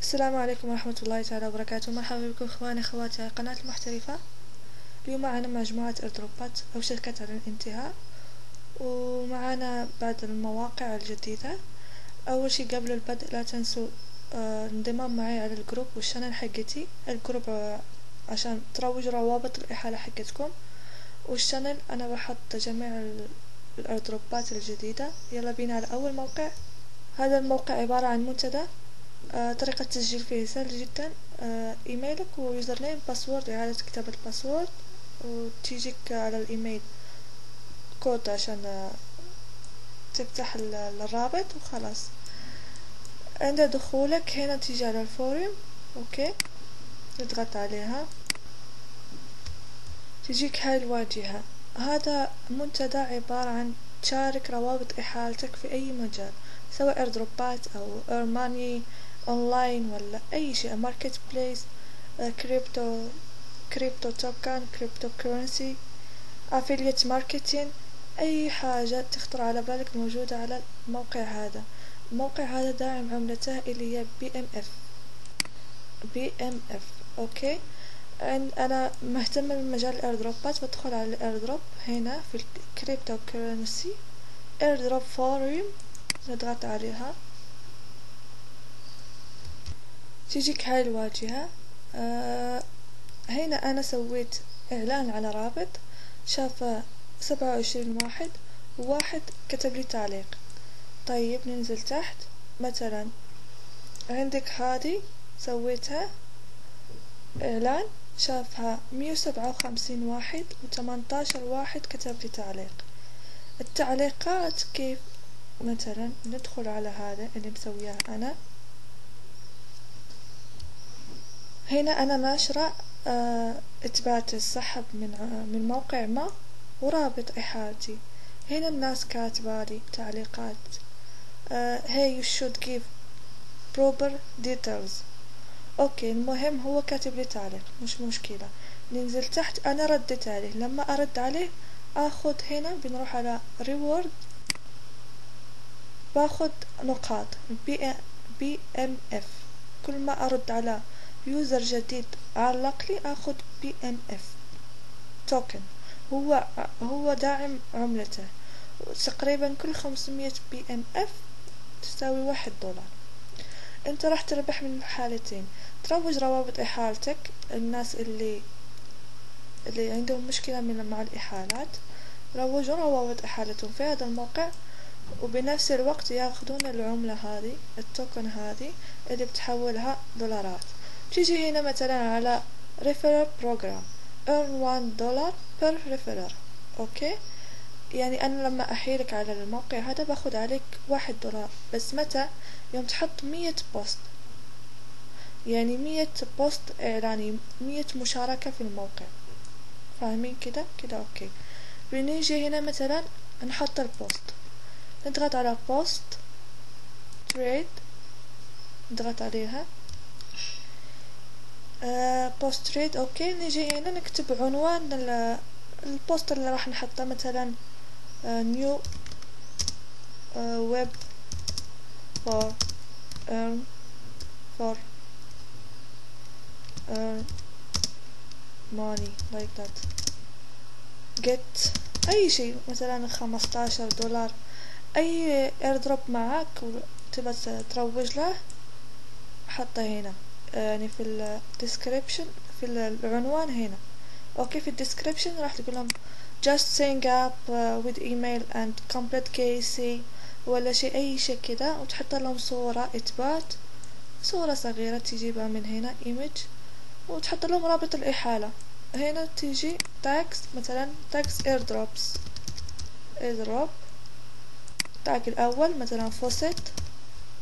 السلام عليكم ورحمة الله تعالى وبركاته. مرحبا بكم إخواني إخواتي على قناة المحترفة. اليوم معنا مجموعة airdrop ات أو شركات على الانتهاء. ومعنا بعض المواقع الجديدة. أول شي قبل البدء لا تنسوا آه، الانضمام معي على ال group وال channel حقتي. ال group آه، عشان تروجوا روابط الإحالة حقتكم. وال channel أنا بحط جميع ال airdrop ات الجديدة. يلا بينا على أول موقع. هذا الموقع عبارة عن منتدى. طريقة التسجيل فيه سهل جدا. آه إيميلك و username password إعادة كتابة ال password وتيجيك على الإيميل كود عشان آه تفتح الرابط وخلاص. عند دخولك هنا تيجي على ال forum okay. تضغط عليها. تجيك هاي الواجهة. هذا منتدى عبارة عن تشارك روابط إحالتك في أي مجال سواء airdrop ات أو earn money online ولا أي شيء marketplace crypto crypto token crypto currency affiliate marketing أي حاجة تخطر على بالك موجودة على الموقع هذا. الموقع هذا داعم عملته اللي هي بي ام اف بي ام اف أوكي؟ أنا مهتمة بمجال ال airdrop ات بدخل على ال airdrop هنا في ال crypto currency airdrop forum نضغط عليها. تجيك هاي الواجهة. آه هنا أنا سويت إعلان على رابط شافه سبعة وعشرين واحد وواحد كتب لي تعليق. طيب ننزل تحت. مثلا عندك هذه سويتها إعلان شافها مية وسبعة وخمسين واحد وتمنتاشر واحد كتب لي تعليق. التعليقات كيف؟ مثلا ندخل على هذا اللي مسويها أنا. هنا أنا ناشرة آه، إثبات السحب من آه، من موقع ما ورابط إحالتي هنا الناس كاتبالي تعليقات. uh, hey you should give proper details. okay المهم هو كاتب لي تعليق مش مشكلة. ننزل تحت أنا ردت عليه. لما أرد عليه آخذ هنا بنروح على reward باخذ نقاط B, BMF كل ما أرد على user جديد علق لي اخذ BMF token هو هو داعم عملته. تقريبا كل خمسمية BMF تساوي واحد دولار. أنت راح تربح من الحالتين تروج روابط إحالتك. الناس اللي اللي عندهم مشكلة من مع الإحالات روجوا روابط إحالتهم في هذا الموقع وبنفس الوقت ياخذون العملة هذه ال token هذه اللي بتحولها دولارات. تيجي هنا مثلا على referral program. Earn one dollar per referral. okay يعني أنا لما أحيلك على الموقع هذا باخد عليك واحد دولار بس متى؟ يوم تحط مية post يعني مية post إعلاني مية مشاركة في الموقع. فاهمين كده؟ كده okay بنيجي هنا مثلا نحط ال post نضغط على post thread نضغط عليها. post thread okay نجي هنا نكتب عنوان ال post اللي راح نحطه مثلا new web for earn for earn money like that. Get أي شيء مثلا خمستاشر دولار. أي airdrop معك وتبى تروج له حطه هنا. يعني في ال description في العنوان هنا. okay في ال description راح تقول لهم just sign up uh, with email and complete KYC ولا شيء أي شيء كذا. وتحط لهم صورة إثبات. صورة صغيرة تجيبها من هنا image. وتحط لهم رابط الإحالة. هنا تيجي tags مثلا tags airdrops. airdrop. tag الأول مثلا faucet.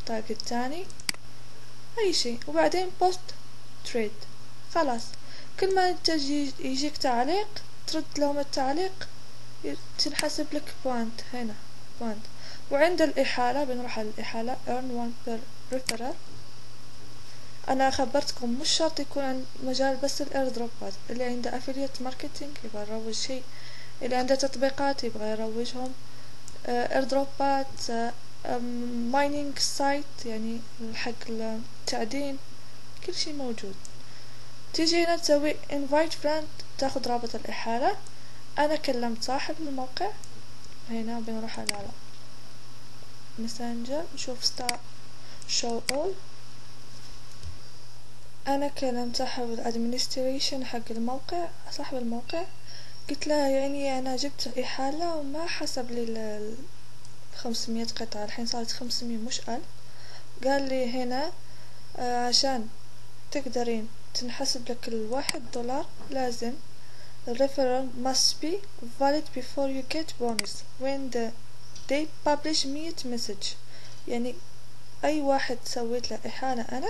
tag الثاني. أي شيء. وبعدين post thread خلاص. كل ما تجي يجيك تعليق ترد لهم التعليق تنحسب لك point هنا point وعند الإحالة بنروح على الإحالة earn one per referral. أنا خبرتكم مش شرط يكون مجال بس ال airdrop ات اللي عنده affiliate marketing يبغى يروج شيء اللي عنده تطبيقات يبغى يروجهم airdrop ات mining site يعني حق التعدين كل شي موجود. تيجي هنا تسوي invite friend تاخد رابط الإحالة. أنا كلمت صاحب الموقع. هنا بنروح على messenger نشوف ستار شو اول أنا كلمت صاحب ال administration حق الموقع صاحب الموقع. قلت له يعني أنا جبت إحالة وما حسب لي خمسمية قطعة. الحين صارت خمسمية مش ألف. قال لي هنا آه عشان تقدرين تنحسب لك الواحد دولار لازم referral must be valid before you get bonus. When the they publish me message. يعني أي واحد سويت له إحالة أنا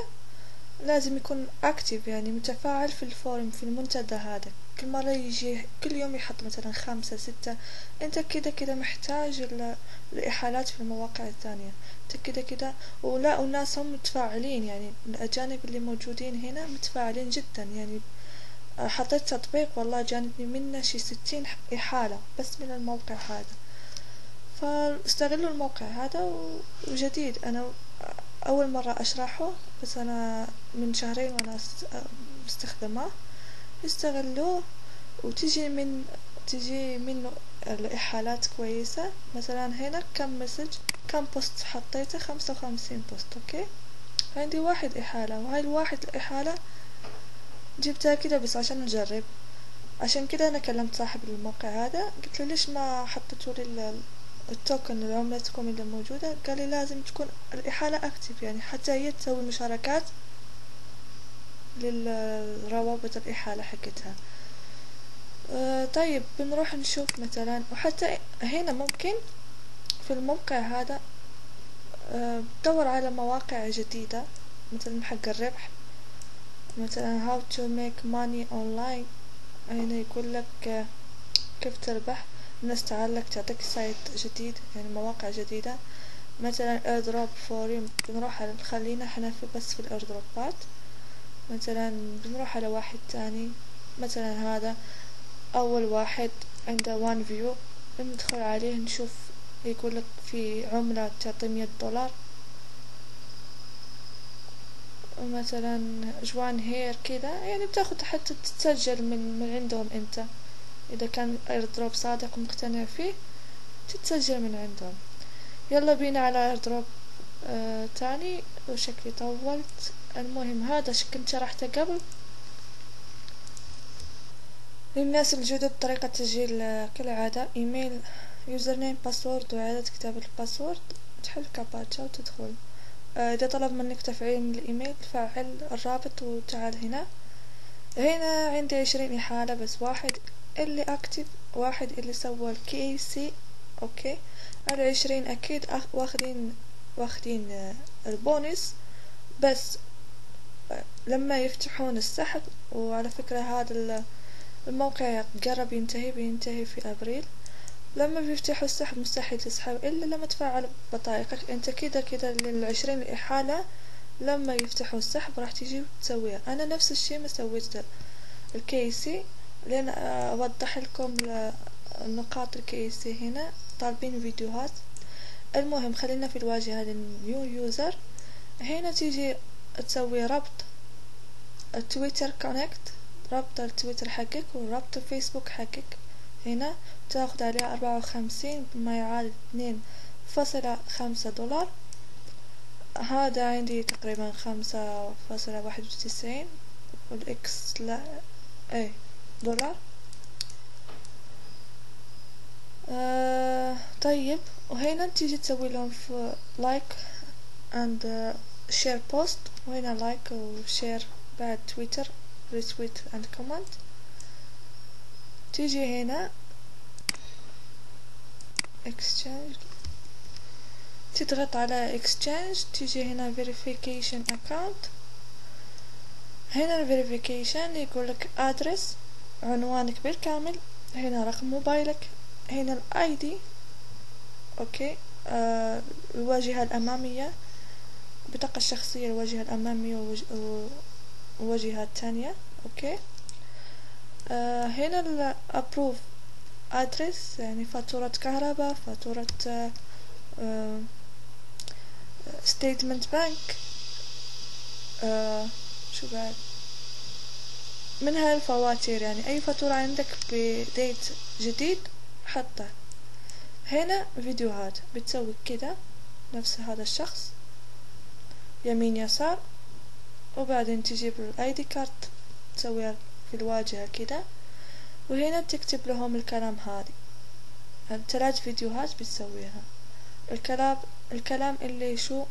لازم يكون active يعني متفاعل في ال forum في المنتدى هذا. كل مرة يجي كل يوم يحط مثلا خمسة ستة. أنت كده كده محتاج الإحالات في المواقع الثانية. أنت كده كده ولا والناس هم متفاعلين يعني الأجانب اللي موجودين هنا متفاعلين جدا. يعني حطيت تطبيق والله جانبني منه شي ستين إحالة بس من الموقع هذا. فاستغلوا الموقع هذا وجديد. أنا أول مرة أشرحه بس أنا من شهرين وأنا مستخدماه. استغلوه وتجي من تجي منه الإحالات كويسة. مثلا هنا كم message كم post حطيته؟ خمسة وخمسين post okay؟ عندي واحد إحالة وهاي الواحد الإحالة جبتها كده بس عشان أجرب. عشان كده أنا كلمت صاحب الموقع هذا قلت له ليش ما حطيتوا لي ال token لعملتكم اللي موجودة؟ قال لي لازم تكون الإحالة أكتف يعني حتى هي تسوي مشاركات للروابط الإحالة حقتها. أه طيب بنروح نشوف مثلا وحتى هنا ممكن في الموقع هذا بدور على مواقع جديدة مثلا حق الربح. مثلا how to make money online. هنا يقول لك كيف تربح. الناس تعلق تعطيك سايت جديد يعني مواقع جديدة. مثلا ايردروب فوريم بنروح خلينا إحنا في بس في الايردروبات مثلا بنروح على واحد تاني مثلا هذا أول واحد عنده وان فيو بندخل عليه نشوف يقول لك في عملة تعطي مية دولار. مثلا جوان هير كذا يعني بتاخد حتى تتسجل من من عندهم أنت. إذا كان airdrop صادق ومقتنع فيه تتسجل من عندهم. يلا بينا على airdrop آه تاني. وشكلي طولت. المهم هذا كنت شرحته قبل. للناس الجدد طريقة تسجيل آه، كالعادة إيميل username password وإعادة كتابة ال password تحل كاباتشا وتدخل. آه إذا طلب منك تفعيل الإيميل تفعل الرابط وتعال هنا. هنا عندي عشرين إحالة بس واحد اللي اكتب واحد اللي سوى ال KYC أوكي. العشرين أكيد واخدين واخدين آه، البونس. بس لما يفتحون السحب وعلى فكرة هذا الموقع قرب ينتهي بينتهي في أبريل. لما بيفتحوا السحب مستحيل تسحب إلا لما تفعل بطايقك. أنت كده كده للعشرين احالة لما يفتحوا السحب راح تجي وتسويها أنا نفس الشي ما سويت ال KYC لين أوضح لكم النقاط ال KYC هنا. طالبين فيديوهات. المهم خلينا في الواجهة لل new user. هنا تيجي تسوي ربط التويتر connect ربط التويتر حقك وربط الفيسبوك حقك. هنا تاخد عليها أربعة وخمسين بما يعادل اثنين فاصلة خمسة دولار. هذا عندي تقريبا خمسة فاصلة واحد وتسعين والإكس لا إيه دولار. آه طيب وهنا تيجي تسوي لهم في like and share post وهنا like و share بعد تويتر retweet and comment تيجي هنا exchange. تضغط على exchange. تيجي هنا verification account. هنا يقول لك address. عنوانك بالكامل. هنا رقم موبايلك. هنا ال ID okay الواجهة الأمامية. البطاقة الشخصية الواجهة الأمامية والواجهة الثانية okay. آه هنا ال proof address يعني فاتورة كهرباء فاتورة آه statement bank آه شو بعد؟ من هاي الفواتير يعني أي فاتورة عندك ب date جديد حطه هنا فيديوهات بتسوي كده نفس هذا الشخص يمين يسار. وبعدين تجيب الاي دي كارت تسويها في الواجهة كده وهنا تكتب لهم الكلام هذي. ثلاث فيديوهات بتسويها. الكلام الكلام اللي شو؟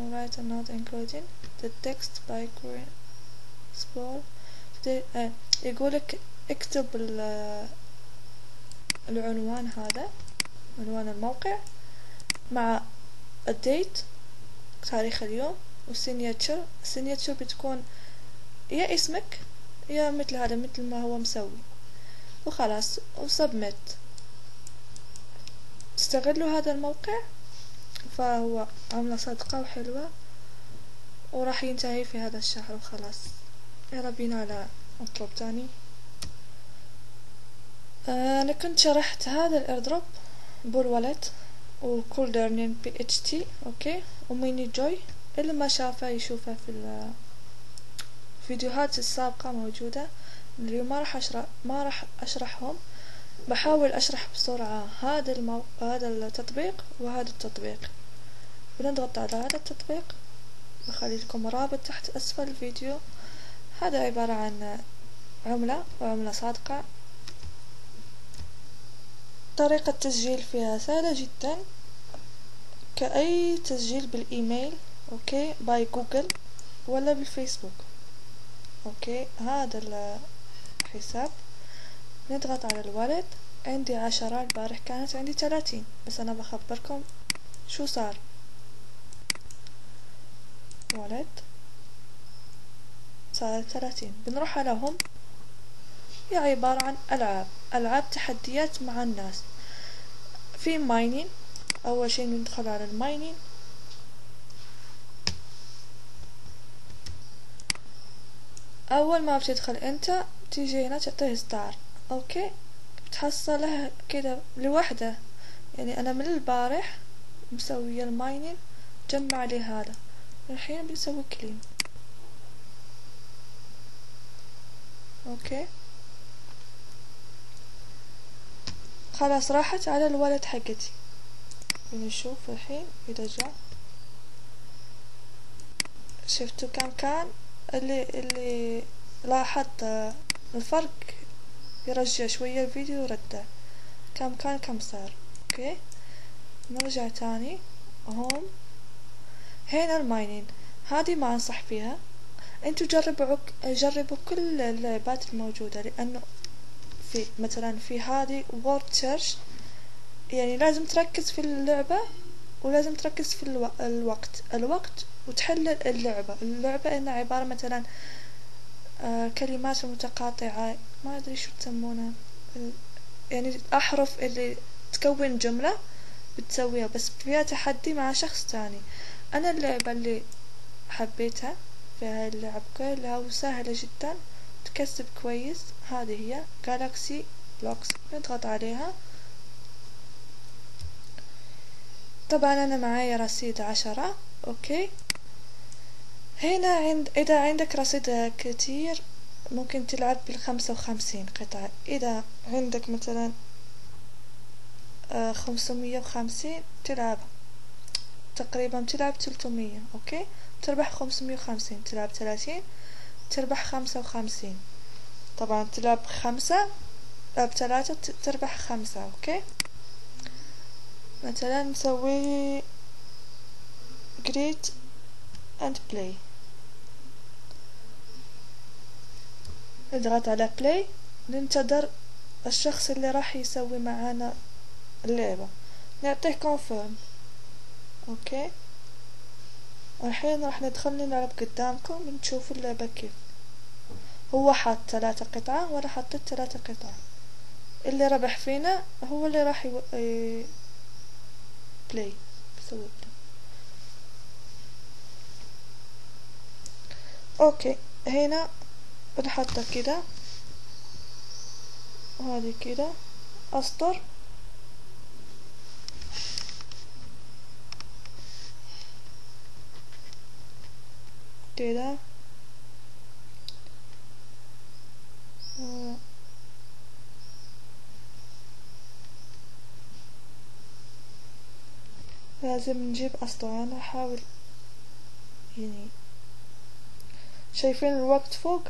Write and not including the text by Korean scroll. آه يقولك اكتب العنوان هذا عنوان الموقع مع ال date تاريخ اليوم. وال signature ال signature بتكون يا اسمك يا مثل هذا مثل ما هو مسوي. وخلاص و submit استغلوا هذا الموقع فهو عملة صادقة وحلوة وراح ينتهي في هذا الشهر وخلاص. يلا بينا على مطلب تاني. أنا كنت شرحت هذا ال airdrop بول والت وكول ليرنينج بي إتش تي okay وميني جوي. اللي ما شافه يشوفه في الفيديوهات السابقة موجودة اليوم ما راح أشرح ما راح أشرحهم. بحاول أشرح بسرعة. هذا المو... هذا التطبيق وهذا التطبيق. بنضغط على هذا التطبيق. بخلي لكم رابط تحت أسفل الفيديو. هذا عبارة عن عملة وعملة صادقة. طريقة التسجيل فيها سهلة جدا. كأي تسجيل بالإيميل. okay by جوجل ولا بالفيسبوك. okay هذا الحساب نضغط على ال wallet. عندي عشرة البارح كانت عندي ثلاثين. بس أنا بخبركم شو صار. wallet صار ثلاثين. بنروح على home هي عبارة عن ألعاب. ألعاب تحديات مع الناس. في mining أول شي ندخل على ال mining أول ما بتدخل أنت تيجي هنا تعطيه start okay؟ بتحصله كده لوحده. يعني أنا من البارح مسوية الماينين جمع لي هذا. الحين بنسوي كلين. أوكي؟ خلاص راحت على الولد حقتي. بنشوف الحين إذا جاء. شفتوا كم كان؟ اللي اللي لاحظ الفرق يرجع شوية الفيديو ورده. كم كان كم صار؟ okay. نرجع تاني. home. هنا ال mining هذه ما أنصح فيها. أنتوا جربوا جربوا كل اللعبات الموجودة لأنه في مثلا في هذه word search يعني لازم تركز في اللعبة. ولازم تركز في ألو... الوقت. الوقت وتحلل اللعبة. اللعبة إنها عبارة مثلا آه كلمات متقاطعة ما أدري شو تسمونها يعني أحرف اللي تكون جملة بتسويها بس فيها تحدي مع شخص تاني أنا اللعبة اللي حبيتها في هاي اللعب كلها وسهلة جدا تكسب كويس. هذه هي Galaxy Blocks نضغط عليها. طبعا أنا معايا رصيد عشرة okay. هنا عند إذا عندك رصيد كتير ممكن تلعب بالخمسة وخمسين قطعة. إذا عندك مثلا خمسمية وخمسين تلعب. تقريبا تلعب تلتمية okay. تربح خمسمية وخمسين تلعب ثلاثين تربح خمسة وخمسين. طبعا تلعب خمسة بثلاثة تربح خمسة okay. مثلا نسوي greet and play. نضغط على play ننتظر الشخص اللي راح يسوي معانا اللعبة. نعطيه confirm. أوكي؟ الحين راح ندخل نلعب قدامكم نشوف اللعبة كيف. هو حط ثلاثة قطعة وأنا حطيت ثلاثة قطع اللي ربح فينا هو اللي راح يو... play بسوي play أوكي هنا بنحطها كده. وهذه كده. أسطر. كده. لازم نجيب أسطوانة أحاول يعني شايفين الوقت فوق؟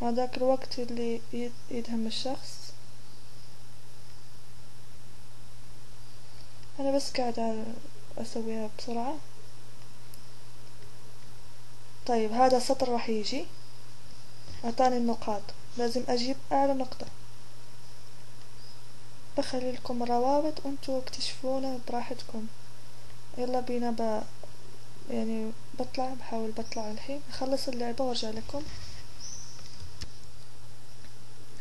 هذاك الوقت اللي يدهم الشخص. أنا بس قاعدة أسويها بسرعة. طيب هذا السطر راح يجي. أعطاني النقاط. لازم أجيب أعلى نقطة. بخلي لكم روابط وانتوا اكتشفونه براحتكم. يلا بينا ب... يعني بطلع بحاول بطلع الحين. اخلص اللعبة وارجع لكم.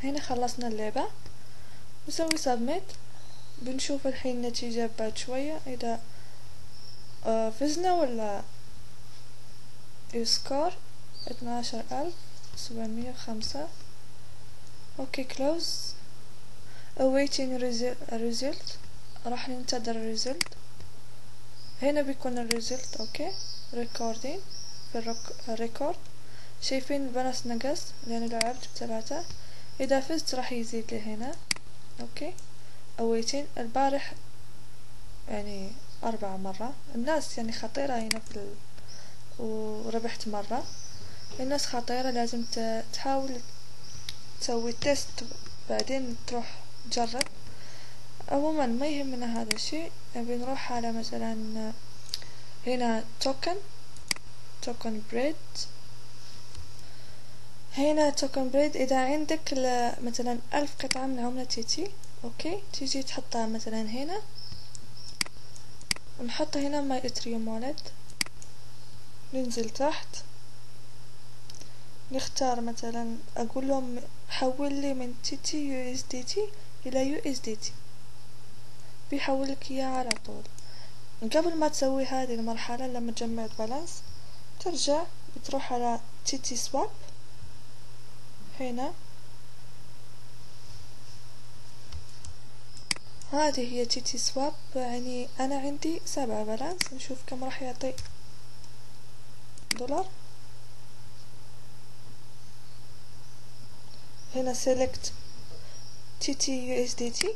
هنا خلصنا اللعبة. نسوي سبميت بنشوف الحين النتيجة بعد شوية. إذا آه فزنا ولا يسكار؟ اتناشر ألف سبعمية وخمسة أوكي close awaiting result. راح ننتظر ال result هنا بيكون ال result أوكي؟ Recording. في ال record شايفين ال balance نقص لأنه لعبت بثلاثة. إذا فزت راح يزيد لي هنا أوكي awaiting البارح يعني أربع مرة. الناس يعني خطيرة هنا في ال... وربحت مرة. الناس خطيرة لازم تحاول تسوي test بعدين تروح تجرب عموما ما يهمنا هذا الشيء نبي نروح على مثلا هنا token token bridge هنا token bridge إذا عندك مثلا ألف قطعة من عملة TT أوكي؟ تيجي تحطها مثلا هنا. ونحط هنا my Ethereum wallet ننزل تحت. نختار مثلا أقول لهم حول لي من تيتي يو اس دي تي إلى يو إس دي تي. بيحولك إياه على طول. قبل ما تسوي هذه المرحلة لما تجمع ال balance ترجع بتروح على TT swap هنا. هذه هي TT swap يعني أنا عندي سبعة balance نشوف كم راح يعطي دولار. هنا select TT USDT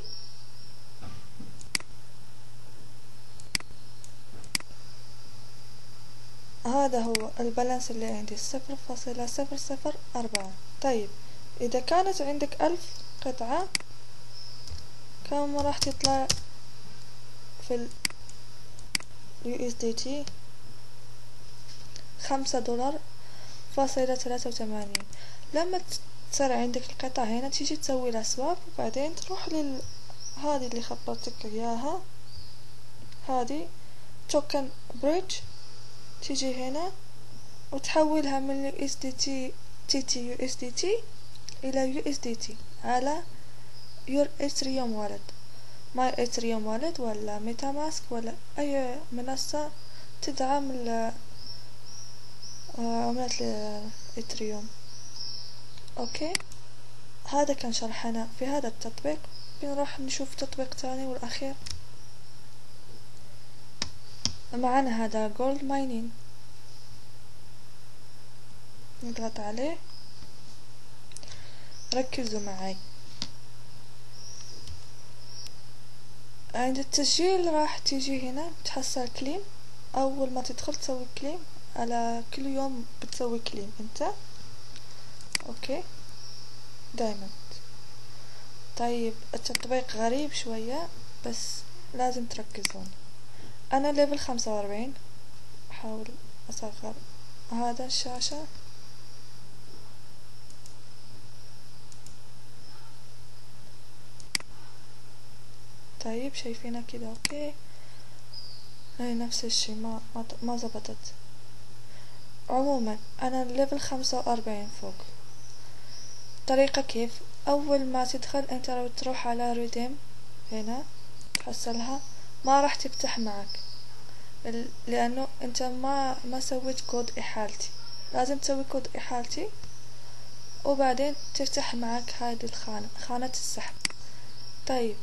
هذا هو البالانس اللي عندي صفر فاصلة صفر صفر أربعة. طيب إذا كانت عندك ألف قطعة كم راح تطلع في ال USDT خمسة دولار فاصلة ثلاثة وثمانين. لما تصير عندك القطع هنا تيجي تسوي لها swap وبعدين تروح لل هذه اللي خبرتك إياها. هذه token bridge تيجي هنا وتحولها من يو اس دي تي تي تي يو اس دي تي إلى يو اس دي تي على your Ethereum wallet my Ethereum wallet ولا MetaMask ولا أي منصة تدعم عملة ال Ethereum أوكي. هذا كان شرحنا في هذا التطبيق. بنروح نشوف تطبيق تاني والأخير. معنا هذا Gold Mining نضغط عليه. ركزوا معي. عند التسجيل راح تيجي هنا تحصل claim أول ما تدخل تسوي claim على كل يوم بتسوي claim أنت؟ أوكي. diamond طيب التطبيق غريب شوية بس لازم تركزون أنا level خمسة وأربعين. أحاول أصغر هذا الشاشة. طيب شايفينها كده. أوكي. هاي نفس الشي ما ما زبطت. عموما أنا level خمسة وأربعين فوق. طريقة كيف؟ أول ما تدخل أنت لو تروح على redeem هنا تحصلها ما راح تفتح معك لأنه أنت ما ما سويت كود إحالتي لازم تسوي كود إحالتي وبعدين تفتح معك هذه الخانة خانة السحب. طيب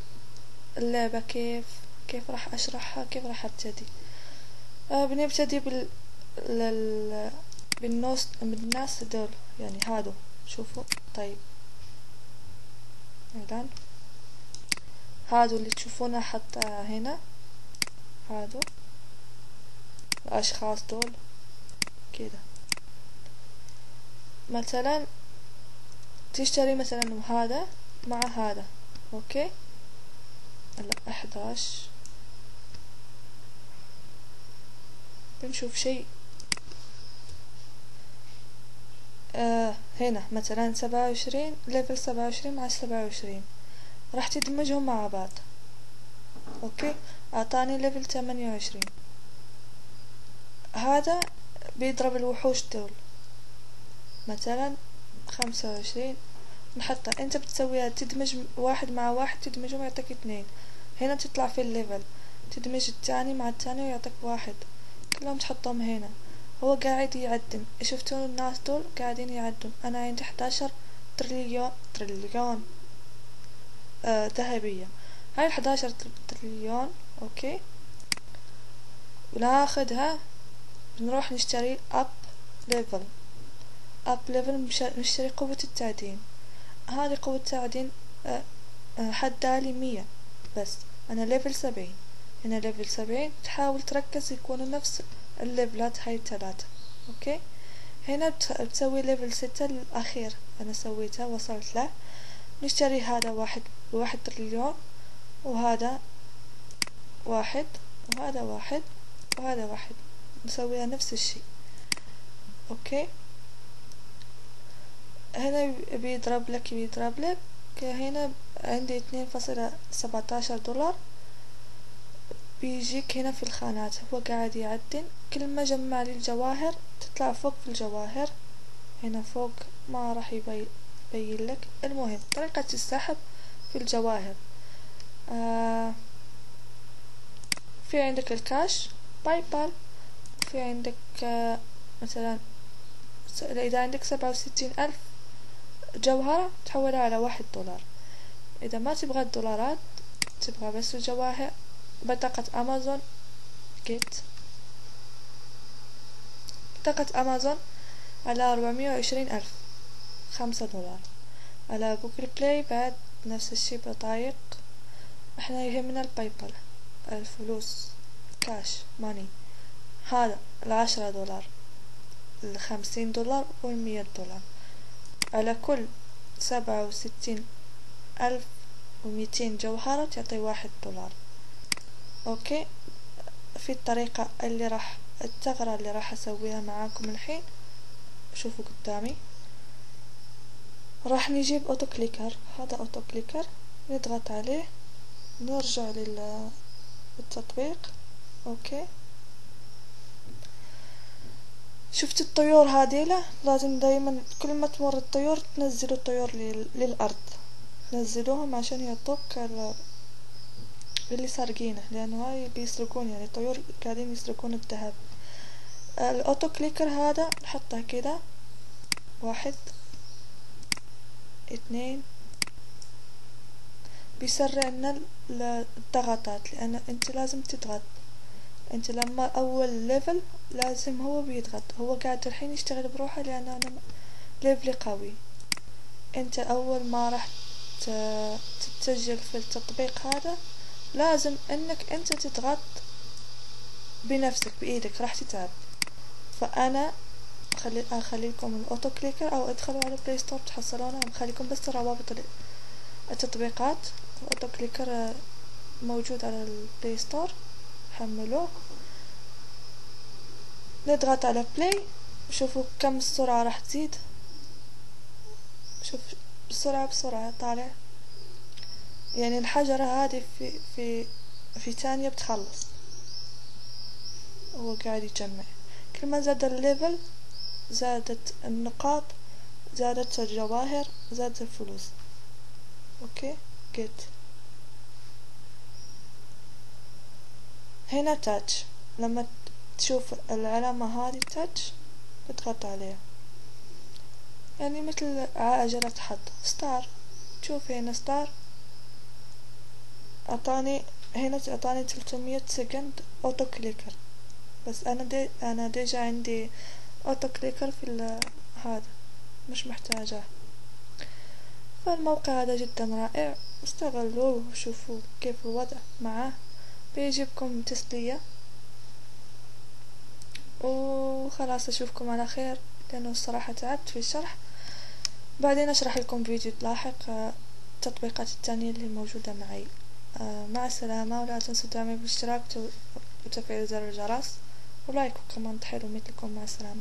اللعبة كيف؟ كيف راح أشرحها؟ كيف راح أبتدي؟ آه بنبتدي بال بالنص بالناس دول يعني هادو. شوفوا طيب. الآن هادو اللي تشوفونه حتى هنا. هادو. الأشخاص دول. كده. مثلا تشتري مثلا هذا مع هذا أوكي؟ هلا إحداش. بنشوف شيء آه هنا مثلا سبعة وعشرين level سبعة وعشرين مع سبعة وعشرين. راح تدمجهم مع بعض. أوكي؟ أعطاني level ثمانية وعشرين. هذا بيضرب الوحوش دول. مثلا خمسة وعشرين. نحطها أنت بتسويها تدمج واحد مع واحد تدمجهم يعطيك اثنين. هنا تطلع في ال level تدمج التاني مع التاني ويعطيك واحد. كلهم تحطهم هنا. هو قاعد يعدن شفتوا الناس دول قاعدين يعدنون أنا عندي احداشر تريليون تريليون آه ذهبية. هاي الحداشر تريليون أوكي. وناخدها بنروح نشتري up level up level نشتري قوة التعدين. هذه قوة التعدين آه، آه، حدالي مية. بس أنا level سبعين. هنا level سبعين تحاول تركز يكونوا نفس الليفلات هاي الثلاثة أوكي؟ هنا بتسوي level ستة الأخير. أنا سويتها وصلت له. نشتري هذا واحد بواحد تريليون وهذا واحد وهذا واحد وهذا واحد. نسويها نفس الشي أوكي؟ هنا بيضرب لك بيضرب لك. هنا عندي اتنين فاصلة سبعتاشر دولار. بيجيك هنا في الخانات هو قاعد يعدن كل ما جمع لي الجواهر تطلع فوق في الجواهر هنا فوق ما راح يبين لك. المهم طريقة السحب في الجواهر. آه في عندك الكاش باي بال. في عندك آه مثلا إذا عندك سبعة وستين ألف جوهرة تحولها على واحد دولار. إذا ما تبغى الدولارات تبغى بس الجواهر. بطاقة أمازون جيت بطاقة أمازون على أربعمية وعشرين ألف. خمسة دولار. على Google Play بعد نفس الشي بطايق. إحنا يهمنا ال PayPal الفلوس. cash money هذا العشرة دولار. الخمسين دولار والمية دولار. على كل سبعة وستين ألف وميتين جوهرة تعطي واحد دولار. okay. في الطريقة اللي راح الثغرة اللي راح أسويها معاكم الحين. شوفوا قدامي. راح نجيب auto clicker. هذا auto clicker نضغط عليه. نرجع للتطبيق. okay. شفت الطيور هذيلا لازم دايما كل ما تمر الطيور تنزلوا الطيور للأرض. نزلوهم عشان يعطوك اللي سارقينه لأنه هاي بيسرقون يعني الطيور قاعدين يسرقون الذهب. ال auto clicker هذا نحطه كده واحد اثنين. بيسرع لنا الضغطات لأن أنت لازم تضغط. أنت لما أول level لازم هو بيضغط هو قاعد الحين يشتغل بروحه لأن أنا level ي قوي. أنت أول ما راح تتسجل في التطبيق هذا لازم إنك أنت تضغط بنفسك بإيدك راح تتعب. فأنا خلي أخلي لكم ال auto clicker أو أدخلوا على Play Store تحصلونه. بخليكم بس روابط التطبيقات. ال auto clicker موجود على ال Play Store حملوه. نضغط على play شوفوا كم السرعة راح تزيد. شوف بسرعة بسرعة. طالع. يعني الحجرة هذه في في في ثانية بتخلص. هو قاعد يجمع. كل ما زاد ال level زادت النقاط زادت الجواهر زادت الفلوس. okay؟ جيت هنا touch لما تشوف العلامة هذه touch تضغط عليها. يعني مثل عجلة حط start تشوف هنا start أعطاني هنا أعطاني 300 second auto clicker. بس أنا دي أنا déjà عندي auto clicker في هذا. مش محتاجة. فالموقع هذا جدا رائع. استغلوه وشوفوا كيف الوضع معاه بيجيبكم تسلية. وخلاص أشوفكم على خير لأنه الصراحة تعبت في الشرح. بعدين أشرح لكم فيديو لاحق آه، التطبيقات التانية اللي موجودة معي. مع السلامة ولا تنسوا دعمي بالاشتراك وتفعيل زر الجرس ولايك وكمان حلو مثلكم مع السلامة.